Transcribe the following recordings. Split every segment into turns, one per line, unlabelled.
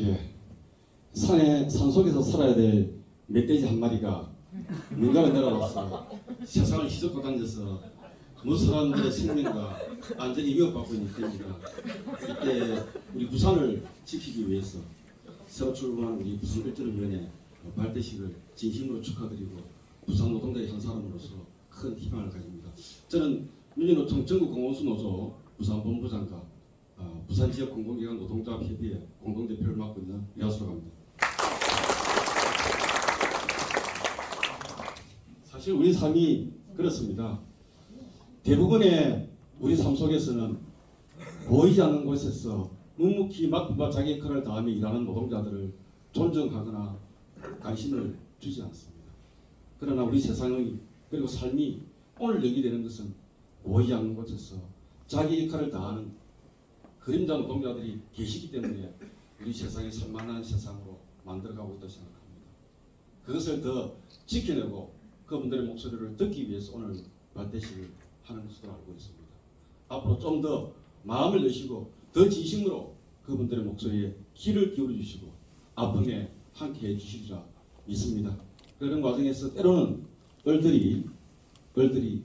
예. 산에 산 속에서 살아야 될 멧돼지 한 마리가 민가로 내려와서 세상을 휘젓고 다녀서 모든 사람들의 생명과 안전이 위협받고 있는 때입니다. 이때 우리 부산을 지키기 위해서 새로 출범한 우리 부산 일전위원회 발대식을 진심으로 축하드리고 부산 노동자의 한 사람으로서 큰 희망을 가집니다. 저는 민주노총 전국공원수 노조 부산 본부장과 어, 부산 지역 공공기관 노동자 협의회 공동대표를 맡고 있는 이하수라고 합니다. 사실 우리 삶이 그렇습니다. 대부분의 우리 삶 속에서는 보이지 않는 곳에서 묵묵히 맡은바 자기 역할을 다하며 일하는 노동자들을 존중하거나 관심을 주지 않습니다. 그러나 우리 세상의 그리고 삶이 오늘 여기 되는 것은 보이지 않는 곳에서 자기 역할을 다하는 그림자 노동자들이 계시기 때문에 우리 세상이 산만한 세상으로 만들어가고 있다고 생각합니다. 그것을 더 지켜내고 그분들의 목소리를 듣기 위해서 오늘 발대식을 하는 것으로 알고 있습니다. 앞으로 좀 더 마음을 내시고 더 진심으로 그분들의 목소리에 귀를 기울여 주시고 아픔에 함께 해 주시리라 믿습니다. 그런 과정에서 때로는 을들이 을들이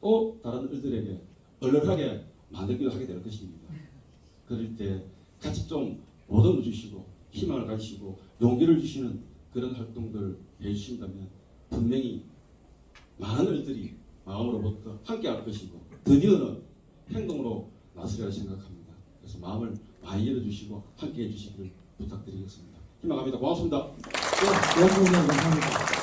또 다른 을들에게 얼얼하게 만들기도 하게 될 것입니다. 그럴 때 같이 좀 보듬어 주시고 희망을 가지시고 용기를 주시는 그런 활동들 해주신다면 분명히 많은 일들이 마음으로부터 함께 할 것이고 드디어는 행동으로 나서리라 생각합니다. 그래서 마음을 많이 열어주시고 함께 해주시기를 부탁드리겠습니다. 희망합니다. 고맙습니다.
네, 고맙습니다. 감사합니다.